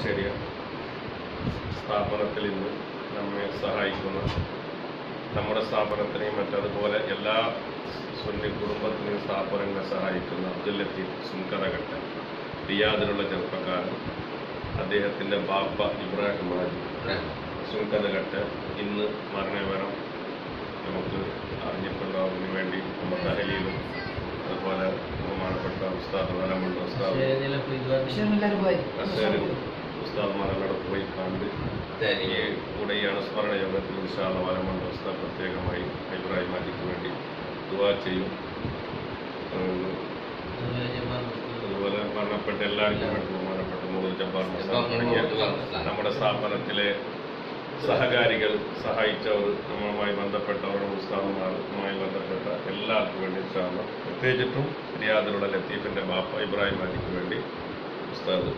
ശരിയ. സ്ഥാപനത്തിൽ ഇന്ന് നമ്മെ സഹായിക്കുന്ന നമ്മുടെ സ്ഥാപനത്തിനെയും മറ്റതുപോലെ എല്ലാ സുന്നി കുടുംബത്തിനെയും സ്ഥാപനങ്ങളെ സഹായിക്കുന്ന അബ്ദുൽ ലത്തീഫ് സുൻകറഘട്ട റിയാദിലുള്ള ചെറുപ്പക്കാരൻ അദ്ദേഹത്തിന്റെ ബാപ്പ ഇബ്രാഹിം ഹാജി സുൻകറഘട്ട ഇന്ന് മരണവിവരം നമുക്ക് അറിഞ്ഞിട്ടുണ്ടാവുന്നതിന് വേണ്ടി നമ്മുടെ അഹലിയിലും അതുപോലെ ബഹുമാനപ്പെട്ട ഉസ്താദ്മാരെ നമ്മുടെ ഉസ്താദ്. ഉസ്താദ്മാരെല്ലാം പോയി. കണ്ട് കൂടെയാണ് സ്മരണ യോഗത്തിൽ ഉഷാദമാരെ നമ്മുടെ ഉസ്താദ് പ്രത്യേകമായി അഭിപ്രായം മാറ്റിക്ക് വേണ്ടി ദുവാ ചെയ്യും. അതുപോലെ മരണപ്പെട്ട എല്ലാവർക്കും ബഹുമാനപ്പെട്ട മൂന്ന് ജബ്ബാർ നമ്മുടെ സ്ഥാപനത്തിലെ സഹകാരികൾ സഹായിച്ചവർ നമ്മളുമായി ബന്ധപ്പെട്ടവർ ഉസ്താദുമാരുമായി ബന്ധപ്പെട്ട എല്ലാവർക്കും വേണ്ടി ഉസ്താദ് പ്രത്യേകിച്ചിട്ടും റിയാദിലുള്ള ലത്തീഫിന്റെ ബാപ്പ ഇബ്രാഹിം അലിക്ക് വേണ്ടി ഉസ്താദ്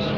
ദുആ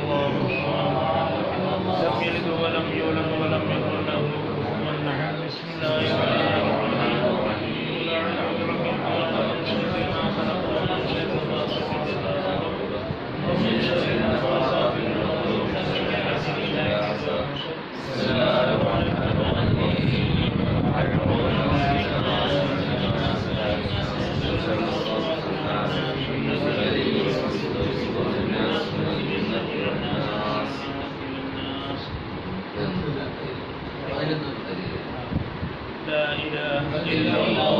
إلا الله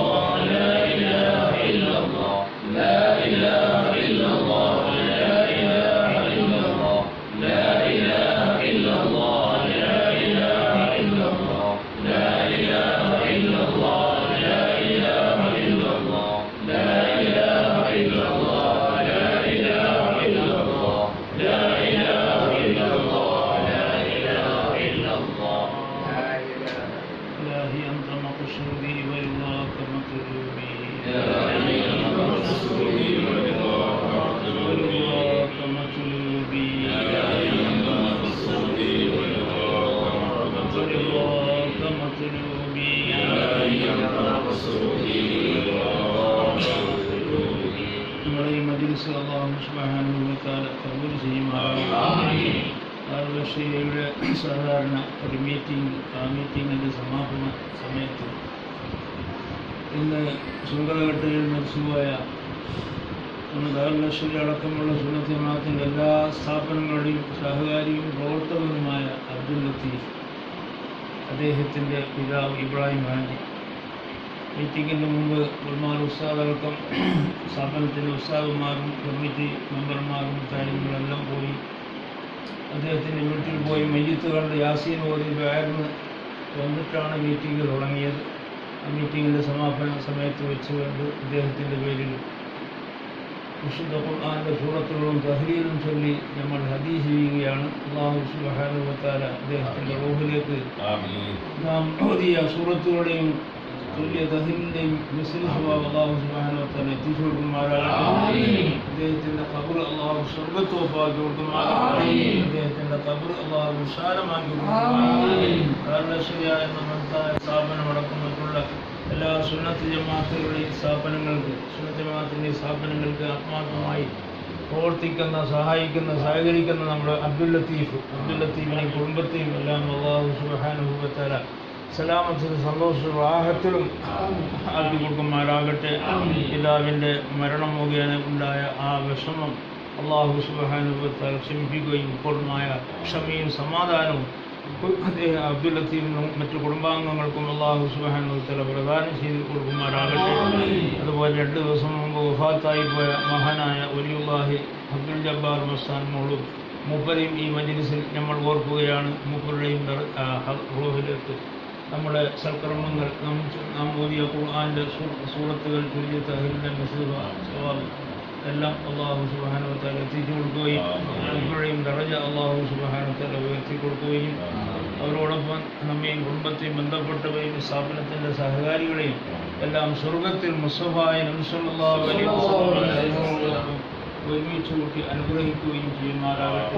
വ തആല കബൂൽ ചെയ്യുമാറാകട്ടെ. ആർവശയുടെ സാധാരണ ഒരു മീറ്റിംഗ് ആ മീറ്റിങ്ങിന്റെ സമാപന സമയത്ത് ഇന്ന് സുന്ദരഘട്ടയിൽ മരിച്ചുപോയ നമ്മുടെ ദാരുലശ്ശേരി അടക്കമുള്ള സുന്നത്തിമാത്തിന്റെ എല്ലാ സ്ഥാപനങ്ങളുടെയും സഹകാരിയും പ്രവർത്തകനുമായ അബ്ദുൽ ലത്തീഫ് അദ്ദേഹത്തിന്റെ പിതാവ് ഇബ്രാഹിം ഹാജി മീറ്റിങ്ങിന് മുമ്പ് ബഹുമാൻ ഉസ്താദടക്കം സ്ഥാപനത്തിന്റെ ഉത്സാഹന്മാരും കമ്മിറ്റി മെമ്പർമാരും കാര്യങ്ങളെല്ലാം പോയി അദ്ദേഹത്തിന്റെ വീട്ടിൽ പോയി മയ്യത്ത് കണ്ട് യാസീൻ ഓതി വേർന്ന് വന്നിട്ടാണ് മീറ്റിംഗ് തുടങ്ങിയത്. ആ മീറ്റിങ്ങിന്റെ സമാപന സമയത്ത് വെച്ചുകൊണ്ട് അദ്ദേഹത്തിന്റെ പേരിൽ വിശുദ്ധ ഖുർആാന്റെ സൂറത്തുകളും തഹ്ലീലും ചൊല്ലി നമ്മൾ ഹദീസ് ചെയ്യുകയാണ്. അള്ളാഹു അദ്ദേഹത്തിന്റെ റോഹിലേക്ക് നാം ഓതിയ സൂറത്തുകളുടെയും എല്ലാ സുന്നത്ത് ജമാഅത്തുകളുടെയും സ്ഥാപനങ്ങൾക്ക് സുന്നത്ത് ജമാഅത്തിന്റെ സ്ഥാപനങ്ങൾക്ക് ആത്മാർത്ഥമായി പ്രവർത്തിക്കുന്ന സഹായിക്കുന്ന സഹകരിക്കുന്ന നമ്മുടെ അബ്ദുൽ ലത്തീഫ് അബ്ദുൽ ലത്തീഫിനെയും കുടുംബത്തെയും എല്ലാം അള്ളാഹു സുബാനുഭവത്താല സലാമത്തിലും സന്തോഷത്തിലും ആഹത്തിലും ആക്കി കൊടുക്കുമാരാകട്ടെ പിതാവിന്റെ മരണം മുഖേന ഉണ്ടായ ആ വിഷമം. അള്ളാഹു സുബാനുഭവത്താൽ ക്ഷമിക്കുകയും പൂർണമായ ക്ഷമയും സമാധാനവും അബ്ദുൽ ലത്തീഫിനും മറ്റു കുടുംബാംഗങ്ങൾക്കും അള്ളാഹു സുബാനുത്തല പ്രദാനം ചെയ്ത് കൊടുക്കുമാരാകട്ടെ അതുപോലെ രണ്ട് ദിവസം മുമ്പ് വഫാത്തായി പോയ മഹാനായ ഒലിയുല്ലാഹി അബ്ദുൽ ജബ്ബാർ മസ്താൻ മോളും മൂപ്പരെയും ഈ മജ്ലിസിൽ നമ്മൾ ഓർക്കുകയാണ്. മൂപ്പരുടെയും റൂഹിലേക്ക് നമ്മുടെ സൽക്കർമ്മങ്ങൾ നാം നാം ഓതിയ ഖുർആാന്റെ സൂറത്തുകൾ ചുരുങ്ങിയ തഹലിന്റെ മിസ്ബ സ്വഭാവം എല്ലാം അള്ളാഹു സുബാനുവത്താൽ എത്തിച്ചു കൊടുക്കുകയും അവരുടെയും ദറജ അള്ളാഹു സുബാനുവത്താൽ ഉയർത്തി കൊടുക്കുകയും അവരോടൊപ്പം നമ്മയും കുടുംബത്തെയും ബന്ധപ്പെട്ടവയും സ്ഥാപനത്തിന്റെ സഹകാരികളെയും എല്ലാം സ്വർഗത്തിൽ മുസ്തഫായ വലിയ ഒരുമിച്ച് കൂട്ടി അനുഗ്രഹിക്കുകയും ചെയ്യുമാറാകട്ടെ.